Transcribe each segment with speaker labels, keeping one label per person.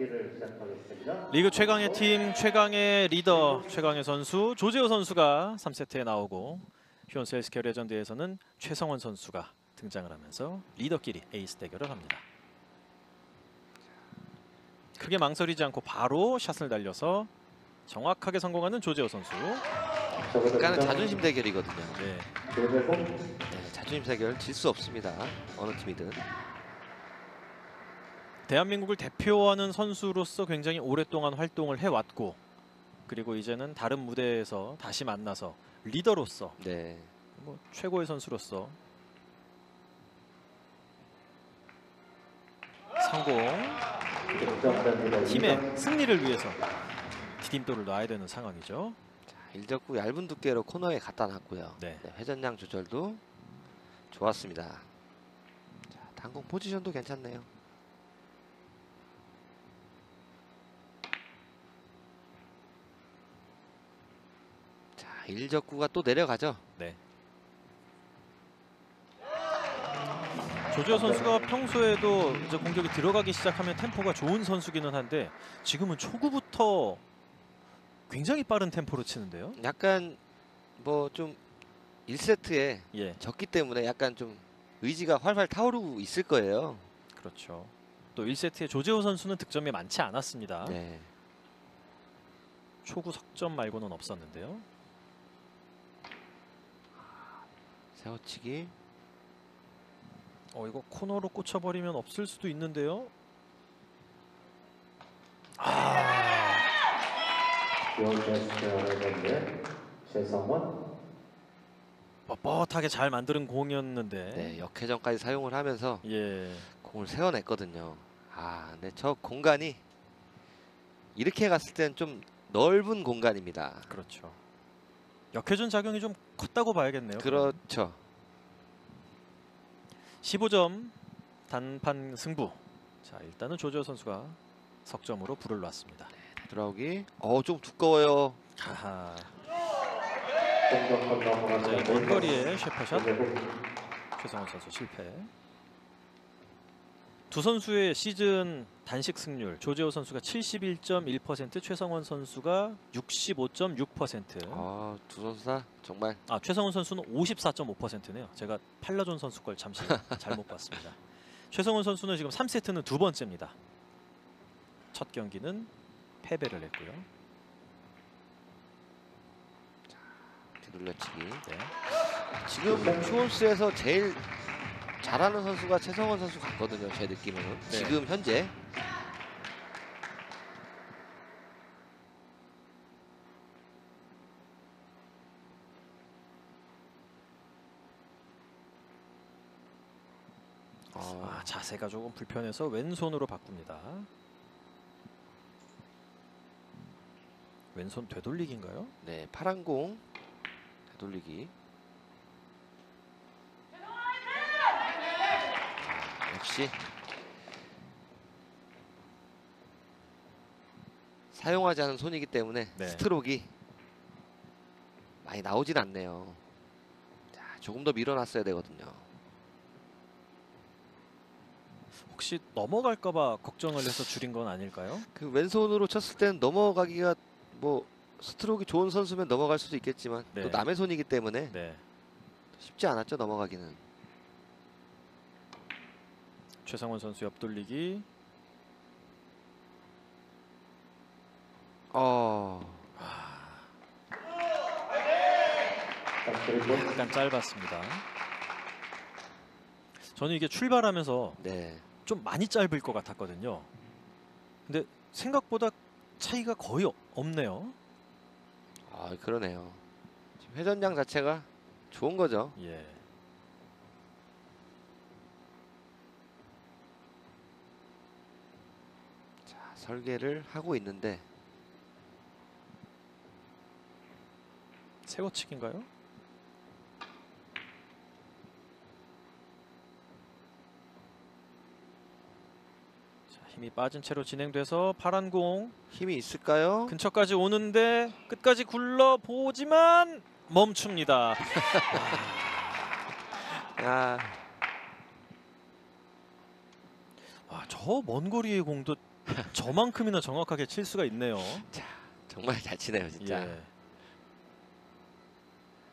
Speaker 1: 경기를 시작하겠습니다.
Speaker 2: 리그 최강의 팀 최강의 리더 최강의 선수 조재호 선수가 3세트에 나오고 휴온스 헬스케어 레전드에서는 최성원 선수가 등장을 하면서 리더끼리 에이스 대결을 합니다. 크게 망설이지 않고 바로 샷을 날려서 정확하게 성공하는 조재호 선수.
Speaker 3: 약간은 자존심 대결이거든요.
Speaker 2: 네,
Speaker 3: 네, 자존심 대결 질 수 없습니다. 어느 팀이든.
Speaker 2: 대한민국을 대표하는 선수로서 굉장히 오랫동안 활동을 해왔고 그리고 이제는 다른 무대에서 다시 만나서 리더로서
Speaker 3: 네.
Speaker 2: 뭐 최고의 선수로서 성공. 팀의 승리를 위해서 디딤돌을 놔야 되는 상황이죠.
Speaker 3: 자, 일적구 얇은 두께로 코너에 갖다 놨고요.
Speaker 2: 네.
Speaker 3: 네, 회전량 조절도 좋았습니다. 자, 당공 포지션도 괜찮네요. 일적구가 또 내려가죠.
Speaker 2: 조지호 선수가 평소에도 이제 공격이 들어가기 시작하면 템포가 좋은 선수기는 한데 지금은 초구부터 굉장히 빠른 템포로 치는데요.
Speaker 3: 약간 뭐 좀 1세트에
Speaker 2: 예,
Speaker 3: 졌기 때문에 약간 좀 의지가 활활 타오르고 있을 거예요.
Speaker 2: 그렇죠. 또 1세트에 조재호 선수는 득점이 많지 않았습니다.
Speaker 3: 네.
Speaker 2: 초구 석점 말고는 없었는데요.
Speaker 3: 세워치기.
Speaker 2: 어 이거 코너로 꽂혀버리면 없을 수도 있는데요. 아
Speaker 1: 최성원
Speaker 2: 뻣뻣하게 잘 만드는 공이었는데.
Speaker 3: 네, 역회전까지 사용을 하면서
Speaker 2: 예.
Speaker 3: 공을 세워냈거든요. 아, 근데 저 공간이 이렇게 갔을 땐좀 넓은 공간입니다.
Speaker 2: 그렇죠. 역회전 작용이 좀 컸다고 봐야겠네요.
Speaker 3: 그렇죠.
Speaker 2: 15점 단판 승부. 자 일단은 조지호 선수가 석점으로 불을 놨습니다.
Speaker 3: 들어오기. 어, 좀 두꺼워요.
Speaker 2: 하하.
Speaker 1: 공격권 넘어가는
Speaker 2: 굉장히 먼 거리의 쉐퍼샷
Speaker 1: 조재공
Speaker 2: 최성원 선수 실패. 두 선수의 시즌 단식 승률 조재호 선수가 71.1% 최성원 선수가 65.6%.
Speaker 3: 아, 두 선수 다 정말
Speaker 2: 아 최성훈 선수는 54.5%네요. 제가 팔라존 선수 걸 잠시 잘못 봤습니다. 최성훈 선수는 지금 3세트는 두 번째입니다. 첫 경기는 패배를 했고요.
Speaker 3: 뒤돌려치기.
Speaker 2: 네.
Speaker 3: 지금 추원스에서 제일 잘하는 선수가 최성원 선수 같거든요. 제 느낌으로는.
Speaker 2: 네.
Speaker 3: 지금 현재. 어,
Speaker 2: 아, 자세가 조금 불편해서 왼손으로 바꿉니다. 왼손 되돌리기인가요?
Speaker 3: 네, 파란 공 되돌리기. 아, 역시 사용하지 않은 손이기 때문에
Speaker 2: 네.
Speaker 3: 스트로크가 많이 나오진 않네요. 자, 조금 더 밀어놨어야 되거든요.
Speaker 2: 혹시 넘어갈까봐 걱정을 해서 줄인 건 아닐까요?
Speaker 3: 그 왼손으로 쳤을 때는 넘어가기가 뭐 스트로크 좋은 선수면 넘어갈 수도 있겠지만
Speaker 2: 네.
Speaker 3: 또 남의 손이기 때문에
Speaker 2: 네.
Speaker 3: 쉽지 않았죠 넘어가기는.
Speaker 2: 최성원 선수 옆돌리기.
Speaker 3: 어.
Speaker 1: 그리고
Speaker 2: 약간 짧았습니다. 저는 이게 출발하면서
Speaker 3: 네.
Speaker 2: 좀 많이 짧을 것 같았거든요. 근데 생각보다 차이가 거의 어- 없네요.
Speaker 3: 아 그러네요. 회전량 자체가 좋은 거죠.
Speaker 2: 예.
Speaker 3: 자 설계를 하고 있는데
Speaker 2: 세워치기인가요? 자, 힘이 빠진 채로 진행돼서 파란 공
Speaker 3: 힘이 있을까요?
Speaker 2: 근처까지 오는데 끝까지 굴러 보지만 멈춥니다.
Speaker 3: 아
Speaker 2: 와, 저먼 거리의 공도 저만큼이나 정확하게 칠 수가 있네요.
Speaker 3: 정말 잘 치네요, 진짜.
Speaker 2: 예.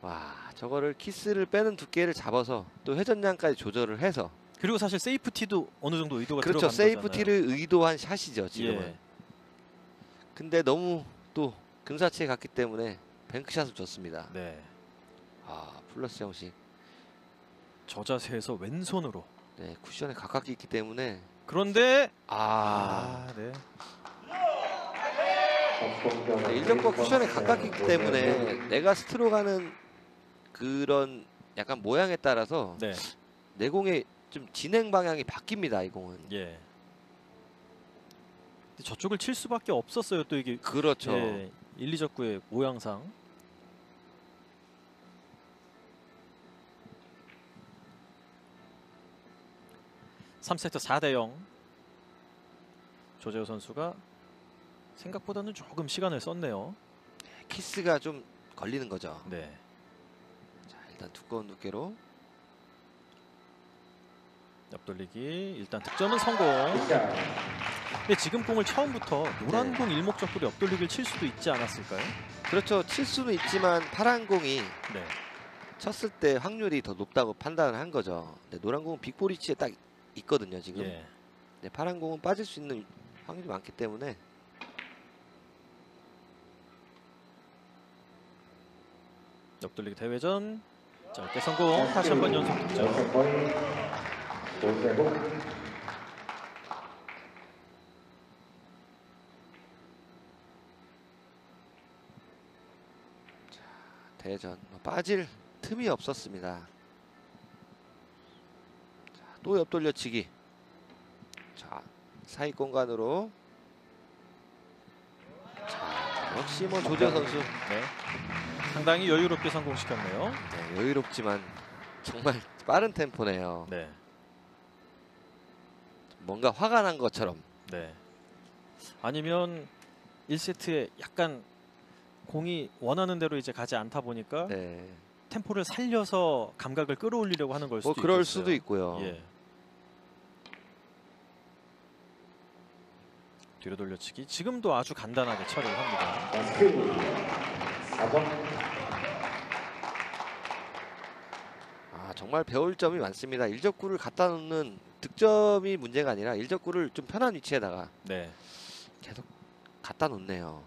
Speaker 3: 와, 저거를 키스를 빼는 두께를 잡아서 또 회전량까지 조절을 해서
Speaker 2: 그리고 사실 safety도 어느 정도 의도가
Speaker 3: 그렇죠.
Speaker 2: 들어간
Speaker 3: safety를 의도한 샷이죠. 지금은.
Speaker 2: 예.
Speaker 3: 근데 너무 또 근사치에 갔기 때문에 bank shot을 줬습니다.
Speaker 2: 네.
Speaker 3: 아, 플러스 형식.
Speaker 2: 저 자세에서 왼손으로.
Speaker 3: 네, 쿠션에 가깝게 있기 때문에
Speaker 2: 그런데
Speaker 3: 아,
Speaker 2: 아, 네.
Speaker 3: 네, 일정과 쿠션에 가깝기 있기 때문에 내가 스트로 가는 그런 약간 모양에 따라서
Speaker 2: 네.
Speaker 3: 내 공의 좀 진행 방향이 바뀝니다, 이 공은.
Speaker 2: 예. 근데 저쪽을 칠 수밖에 없었어요. 또 이게
Speaker 3: 그렇죠.
Speaker 2: 예, 1, 2적구의 모양상. 삼세트 4대 0. 조재호 선수가 생각보다는 조금 시간을 썼네요.
Speaker 3: 키스가 좀 걸리는 거죠.
Speaker 2: 네.
Speaker 3: 자, 일단 두꺼운 두께로
Speaker 2: 옆돌리기 일단 득점은 성공. 근데 지금 공을 처음부터 노란
Speaker 3: 네.
Speaker 2: 공 일목적으로 옆돌리기를 칠 수도 있지 않았을까요?
Speaker 3: 그렇죠. 칠 수는 있지만 파란 공이
Speaker 2: 네.
Speaker 3: 쳤을 때 확률이 더 높다고 판단을 한 거죠. 근데 노란 공은 빅볼 위치에 딱 있거든요, 지금.
Speaker 2: 예.
Speaker 3: 네, 파란 공은 빠질 수 있는 확률이 많기 때문에
Speaker 2: 옆돌리기 대회전 짧게 성공. 다시 한 번 연속 득점.
Speaker 3: 대전 뭐 빠질 틈이 없었습니다. 자, 또 옆돌려치기. 자, 사이 공간으로. 자, 역시 뭐 조재 선수
Speaker 2: 네. 상당히 여유롭게 성공시켰네요.
Speaker 3: 네, 여유롭지만 정말 빠른 템포네요.
Speaker 2: 네.
Speaker 3: 뭔가 화가 난 것처럼.
Speaker 2: 네. 아니면 1세트에 약간 공이 원하는 대로 이제 가지 않다 보니까
Speaker 3: 네.
Speaker 2: 템포를 살려서 감각을 끌어올리려고 하는 걸 수도
Speaker 3: 뭐 그럴
Speaker 2: 있겠어요.
Speaker 3: 수도 있고요.
Speaker 2: 예. 뒤로 돌려치기 지금도 아주 간단하게 처리를 합니다.
Speaker 1: 스티브 4점
Speaker 3: 아 정말 배울 점이 많습니다. 일적구를 갖다 놓는 득점이 문제가 아니라 일적구를 좀 편한 위치에다가
Speaker 2: 네.
Speaker 3: 계속 갖다 놓네요.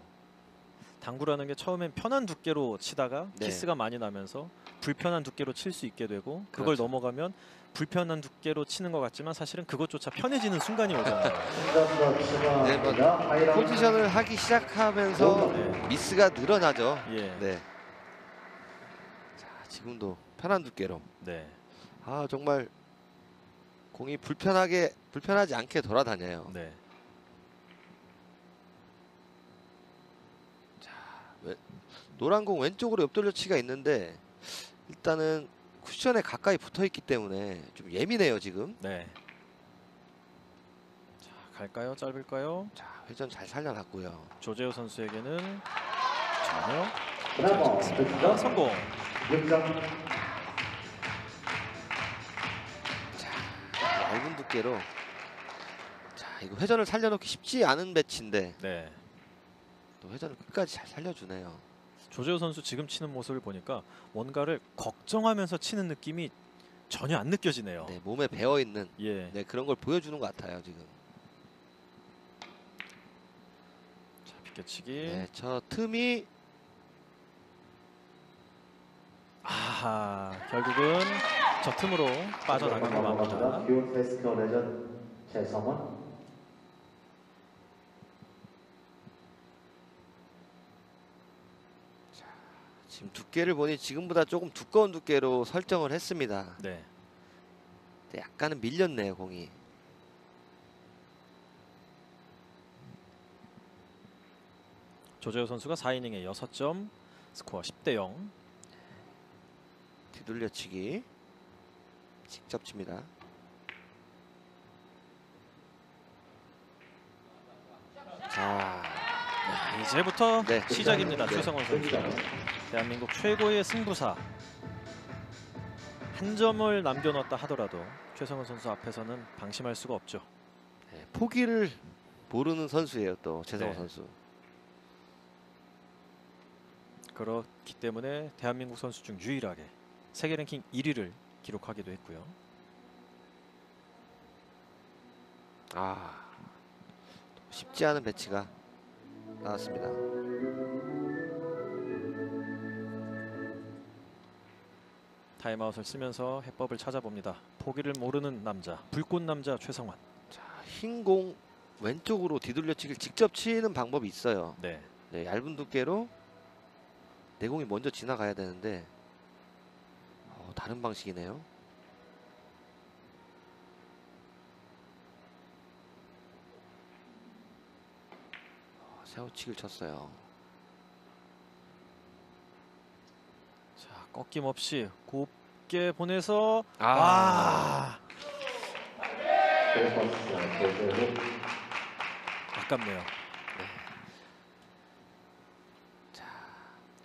Speaker 2: 당구라는 게 처음엔 편한 두께로 치다가
Speaker 3: 네.
Speaker 2: 키스가 많이 나면서 불편한 두께로 칠 수 있게 되고 그걸
Speaker 3: 그렇죠.
Speaker 2: 넘어가면 불편한 두께로 치는 것 같지만 사실은 그것조차 편해지는 순간이 오잖아요.
Speaker 3: 네, 뭐 포지션을 하기 시작하면서
Speaker 2: 네.
Speaker 3: 미스가 늘어나죠.
Speaker 2: 예.
Speaker 3: 네. 자 지금도 편한 두께로.
Speaker 2: 네.
Speaker 3: 아 정말 공이 불편하게 불편하지 않게 돌아다녀요.
Speaker 2: 네.
Speaker 3: 노란 공 왼쪽으로 옆돌려치기가 있는데 일단은 쿠션에 가까이 붙어 있기 때문에 좀 예민해요 지금.
Speaker 2: 네. 자, 갈까요? 짧을까요?
Speaker 3: 자 회전 잘 살려놨고요.
Speaker 2: 조재호 선수에게는 전혀
Speaker 1: 브라보
Speaker 2: 아,
Speaker 1: 득점
Speaker 2: 성공.
Speaker 1: 6점
Speaker 3: 얇은 두께로 자 이거 회전을 살려놓기 쉽지 않은 배치인데
Speaker 2: 네.
Speaker 3: 또 회전을 끝까지 잘 살려주네요.
Speaker 2: 조재호 선수 지금 치는 모습을 보니까 뭔가를 걱정하면서 치는 느낌이 전혀 안 느껴지네요.
Speaker 3: 네 몸에 배어 있는
Speaker 2: 예.
Speaker 3: 네 그런 걸 보여주는 것 같아요 지금.
Speaker 2: 자, 비껴치기.
Speaker 3: 네 저 틈이
Speaker 2: 아하, 결국은 저 틈으로 빠져나간 거 맙니다.
Speaker 1: 듀오 테스트 레전 최성원
Speaker 3: 지금 두께를 보니 지금보다 조금 두꺼운 두께로 설정을 했습니다.
Speaker 2: 네.
Speaker 3: 근데 약간은 밀렸네요 공이.
Speaker 2: 조재호 선수가 4이닝에 6점, 스코어 10대 0.
Speaker 3: 뒤돌려치기 직접 칩니다. 자,
Speaker 2: 야, 이제부터
Speaker 3: 네.
Speaker 2: 시작입니다.
Speaker 3: 네.
Speaker 2: 최성원 선수. 대한민국 최고의 승부사. 한 점을 남겨놨다 하더라도 최성원 선수 앞에서는 방심할 수가 없죠.
Speaker 3: 네, 포기를 모르는 선수예요 또 최성원
Speaker 2: 네.
Speaker 3: 선수.
Speaker 2: 그렇기 때문에 대한민국 선수 중 유일하게 세계 랭킹 1위를 기록하기도 했고요.
Speaker 3: 아 쉽지 않은 배치가 나왔습니다.
Speaker 2: 타임아웃을 쓰면서 해법을 찾아봅니다. 포기를 모르는 남자, 불꽃 남자 최성원.
Speaker 3: 흰공 왼쪽으로 뒤돌려치기를 직접 치는 방법이 있어요.
Speaker 2: 네,
Speaker 3: 네, 얇은 두께로 내 공이 먼저 지나가야 되는데 어, 다른 방식이네요. 어, 세우치기를 쳤어요.
Speaker 2: 자 꺾임없이 곱게 보내서
Speaker 3: 아,
Speaker 2: 아,
Speaker 1: 그래서 제대로
Speaker 2: 아깝네요.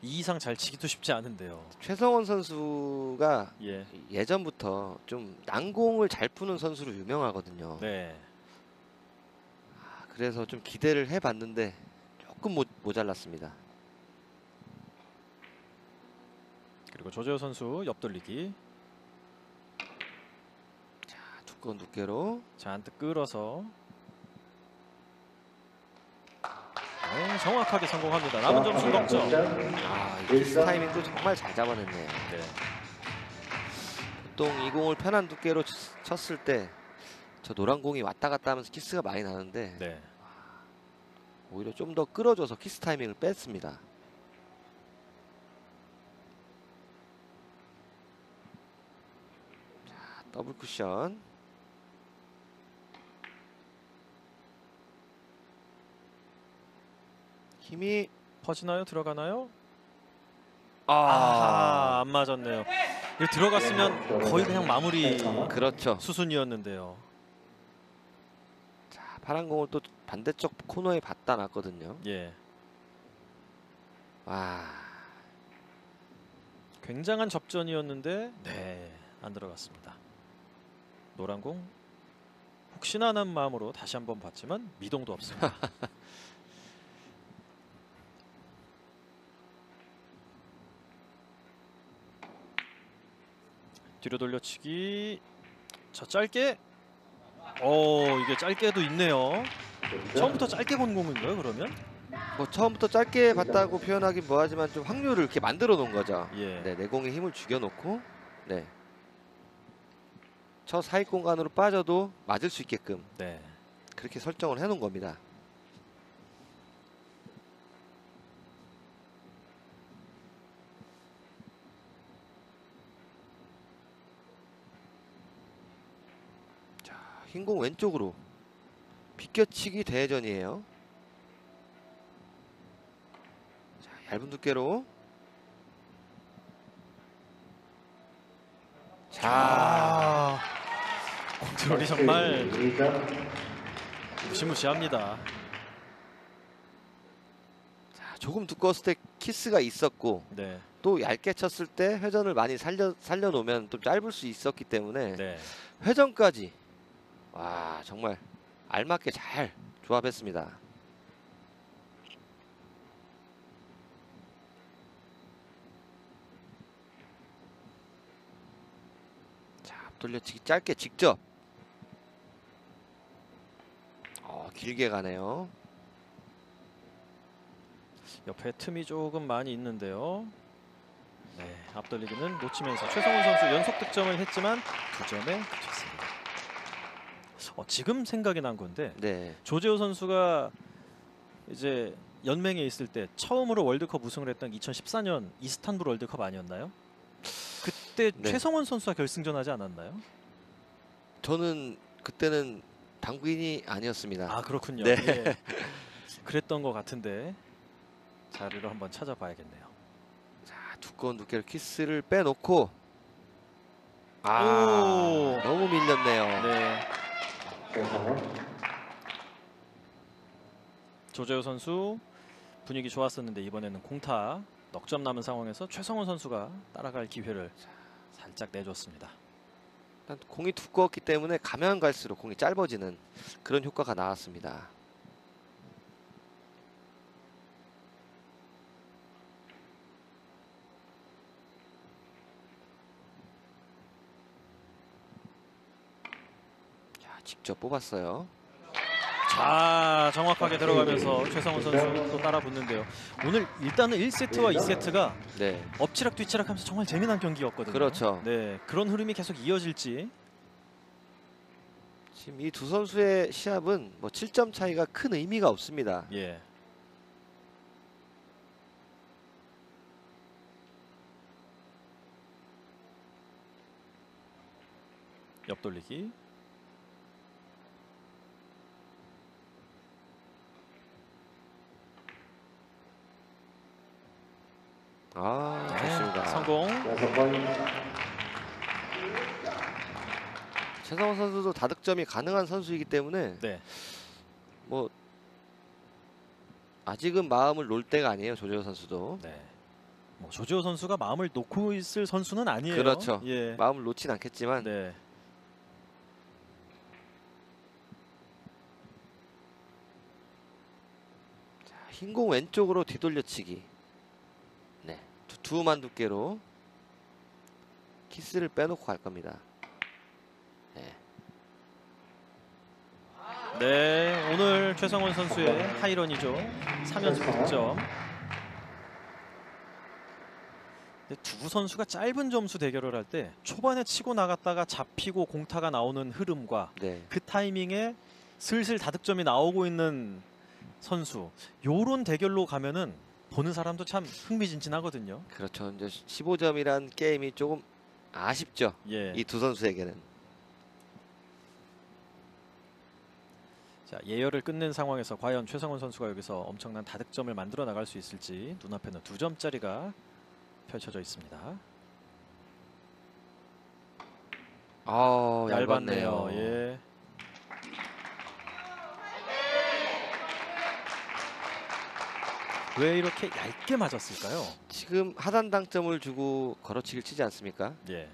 Speaker 2: 이 이상 잘 치기도 쉽지 않은데요.
Speaker 3: 최성원 선수가
Speaker 2: 예,
Speaker 3: 예전부터 좀 난공을 잘 푸는 선수로 유명하거든요.
Speaker 2: 네,
Speaker 3: 아, 그래서 좀 기대를 해봤는데 조금 모, 모자랐습니다.
Speaker 2: 그리고 조재호 선수 옆돌리기
Speaker 3: 아, 두꺼운 두께로
Speaker 2: 잔뜩 끌어서 네, 정확하게 성공합니다. 남은 점수 넉점.
Speaker 3: 아, 이 키스 타이밍도 정말 잘 잡아냈네요.
Speaker 2: 네,
Speaker 3: 보통 이 공을 편한 두께로 치- 쳤을 때 저 노란 공이 왔다 갔다 하면서 키스가 많이 나는데
Speaker 2: 네.
Speaker 3: 오히려 좀 더 끌어줘서 키스 타이밍을 뺐습니다. 더블 쿠션. 힘이
Speaker 2: 퍼지나요? 들어가나요?
Speaker 3: 아,
Speaker 2: 아, 안 맞았네요. 이거 들어갔으면 거의 그냥 마무리
Speaker 3: 그렇죠.
Speaker 2: 수순이었는데요.
Speaker 3: 자, 파란 공을 또 반대쪽 코너에 받다 놨거든요.
Speaker 2: 예,
Speaker 3: 와,
Speaker 2: 굉장한 접전이었는데 네, 안 들어갔습니다. 노란 공 혹시나 하는 마음으로 다시 한번 봤지만 미동도 없습니다. 뒤로 돌려치기 자 짧게 오 이게 짧게도 있네요 처음부터 짧게 본 공인가요 그러면
Speaker 3: 뭐 처음부터 짧게 봤다고 표현하긴 뭐하지만 좀 확률을 이렇게 만들어 놓은 거죠.
Speaker 2: 예
Speaker 3: 네, 내공에 힘을 죽여놓고 네. 저 사익 공간으로 빠져도 맞을 수 있게끔
Speaker 2: 네.
Speaker 3: 그렇게 설정을 해놓은 겁니다. 자, 흰공 왼쪽으로 비껴치기 대전이에요. 자, 얇은 두께로 자,
Speaker 2: 아 컨트롤이 정말
Speaker 1: 2점
Speaker 2: 무시무시합니다
Speaker 3: 자, 조금 두꺼웠을 때 키스가 있었고
Speaker 2: 네,
Speaker 3: 또 얇게 쳤을 때 회전을 많이 살려 살려 놓으면 좀 짧을 수 있었기 때문에
Speaker 2: 네.
Speaker 3: 회전까지 와 정말 알맞게 잘 조합했습니다. 자 돌려치기 짧게 직접 어, 길게 가네요.
Speaker 2: 옆에 틈이 조금 많이 있는데요. 네, 앞돌리기는 놓치면서 최성훈 선수 연속 득점을 했지만 두 점에 그쳤습니다. 어, 지금 생각이 난 건데
Speaker 3: 네,
Speaker 2: 조재호 선수가 이제 연맹에 있을 때 처음으로 월드컵 우승을 했던 2014년 이스탄불 월드컵 아니었나요? 그때
Speaker 3: 네.
Speaker 2: 최성원 선수와 결승전 하지 않았나요?
Speaker 3: 저는 그때는 당구인이 아니었습니다.
Speaker 2: 아 그렇군요.
Speaker 3: 네.
Speaker 2: 예. 그랬던 것 같은데 자료를 한번 찾아봐야겠네요.
Speaker 3: 자, 두꺼운 두께로 키스를 빼놓고 아
Speaker 2: 오.
Speaker 3: 너무 밀렸네요.
Speaker 2: 네, 조재호 선수 분위기 좋았었는데 이번에는 공타 넉점 남은 상황에서 최성원 선수가 따라갈 기회를 살짝 내줬습니다.
Speaker 3: 공이 두꺼웠기 때문에 가면 갈수록 공이 짧아지는 그런 효과가 나왔습니다. 야, 직접 뽑았어요.
Speaker 2: 자 정확하게 들어가면서 최성원 선수 또 따라 붙는데요. 오늘 일단은 1세트와 2세트가
Speaker 3: 네,
Speaker 2: 엎치락 뒤치락 하면서 정말 재미난 경기였거든요.
Speaker 3: 그렇죠.
Speaker 2: 네 그런 흐름이 계속 이어질지
Speaker 3: 지금 이 두 선수의 시합은 뭐 7점 차이가 큰 의미가 없습니다.
Speaker 2: 예. 옆 돌리기
Speaker 3: 아,
Speaker 2: 네,
Speaker 3: 좋습니다.
Speaker 2: 성공.
Speaker 3: 최성원 선수도 다득점이 가능한 선수이기 때문에
Speaker 2: 네
Speaker 3: 뭐 아직은 마음을 놓을 때가 아니에요 조재호 선수도
Speaker 2: 네. 뭐 조지호 선수가 마음을 놓고 있을 선수는 아니에요.
Speaker 3: 그렇죠.
Speaker 2: 예.
Speaker 3: 마음을 놓진 않겠지만
Speaker 2: 네.
Speaker 3: 흰공 왼쪽으로 뒤돌려치기 네 두- 두만 두께로 키스를 빼놓고 갈 겁니다 네.
Speaker 2: 네, 오늘 최성원 선수의 하이런이죠. 3연속 득점. 두 선수가 짧은 점수 대결을 할 때 초반에 치고 나갔다가 잡히고 공타가 나오는 흐름과
Speaker 3: 네.
Speaker 2: 그 타이밍에 슬슬 다득점이 나오고 있는 선수 요런 대결로 가면은 보는 사람도 참 흥미진진하거든요.
Speaker 3: 그렇죠 이제 15점이란 게임이 조금 아쉽죠
Speaker 2: 예.
Speaker 3: 이 두 선수에게는
Speaker 2: 자, 예열을 끝낸 상황에서 과연 최성원 선수가 여기서 엄청난 다득점을 만들어 나갈 수 있을지 눈앞에는 두 점짜리가 펼쳐져 있습니다.
Speaker 3: 아
Speaker 2: 얇았네요.
Speaker 3: 얇았네요
Speaker 2: 예. 왜 이렇게 얇게 맞았을까요?
Speaker 3: 지금 하단 당점을 주고 걸어치기를 치지 않습니까
Speaker 2: 예.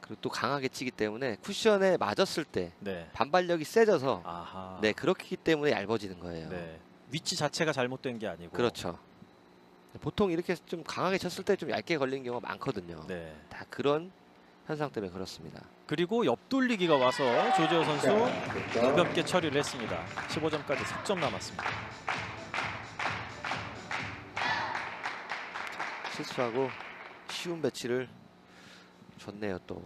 Speaker 3: 그리고 또 강하게 치기 때문에 쿠션에 맞았을 때
Speaker 2: 네.
Speaker 3: 반발력이 세져서
Speaker 2: 아하.
Speaker 3: 네 그렇기 때문에 얇아지는 거예요
Speaker 2: 네. 위치 자체가 잘못된 게 아니고.
Speaker 3: 그렇죠 보통 이렇게 좀 강하게 쳤을 때 좀 얇게 걸리는 경우가 많거든요
Speaker 2: 네.
Speaker 3: 다 그런 현상 때문에 그렇습니다
Speaker 2: 그리고 옆돌리기가 와서 조재호 선수. 가볍게 처리를 했습니다. 15점까지 10점 남았습니다.
Speaker 3: 실수하고 쉬운 배치를 줬네요 또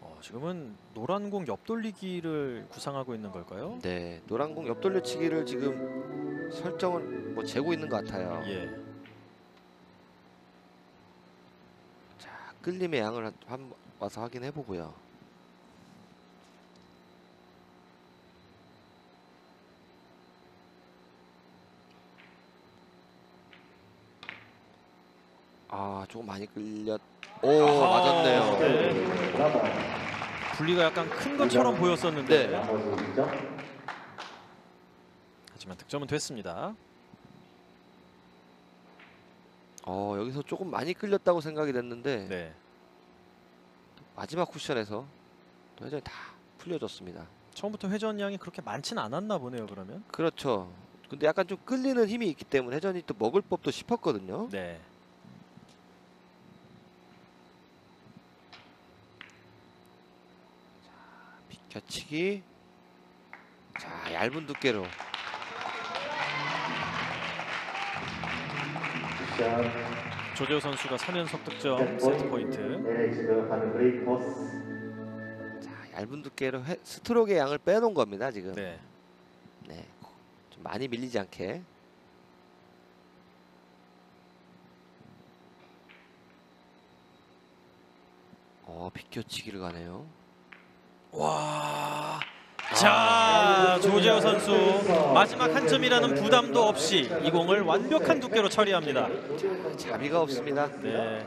Speaker 2: 어, 지금은 노란 공 옆돌리기를 구상하고 있는 걸까요?
Speaker 3: 네, 노란 공 옆돌려치기를 지금 설정을 뭐 재고 있는 것 같아요.
Speaker 2: 예.
Speaker 3: 끌림의 양을 한, 한 와서 확인해 보고요. 아, 조금 많이 끌렸. 오,
Speaker 2: 아하,
Speaker 3: 맞았네요.
Speaker 2: 네. 분리가 약간 큰 것처럼 보였었는데
Speaker 3: 네.
Speaker 1: 나머지 득점.
Speaker 2: 하지만 득점은 됐습니다.
Speaker 3: 어, 여기서 조금 많이 끌렸다고 생각이 됐는데
Speaker 2: 네.
Speaker 3: 마지막 쿠션에서 또 회전이 다 풀려졌습니다.
Speaker 2: 처음부터 회전 양이 그렇게 많진 않았나 보네요. 그러면.
Speaker 3: 그렇죠. 근데 약간 좀 끌리는 힘이 있기 때문에 회전이 또 먹을 법도 싶었거든요.
Speaker 2: 네.
Speaker 3: 비켜치기. 자, 얇은 두께로.
Speaker 2: 조재호 선수가 3연속 득점 세트 포인트.
Speaker 1: 하는 브레이크 코스.
Speaker 3: 자, 얇은 두께로 해- 스트로크의 양을 빼놓은 겁니다, 지금.
Speaker 2: 네.
Speaker 3: 네. 좀 많이 밀리지 않게. 어, 비켜치기를 가네요.
Speaker 2: 와.
Speaker 3: 아.
Speaker 2: 자, 조재호 선수 마지막 한 점이라는 부담도 없이 이 공을 완벽한 두께로 처리합니다.
Speaker 3: 자비가 없습니다.
Speaker 2: 네.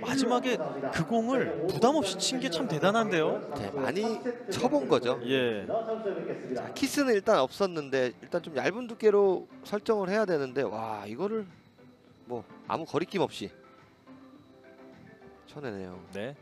Speaker 2: 마지막에 그 공을 부담 없이 친 게 참 대단한데요.
Speaker 3: 네, 많이 쳐본 거죠.
Speaker 2: 예.
Speaker 3: 자, 키스는 일단 없었는데 일단 좀 얇은 두께로 설정을 해야 되는데 와 이거를 뭐 아무 거리낌 없이 쳐내네요.
Speaker 2: 네.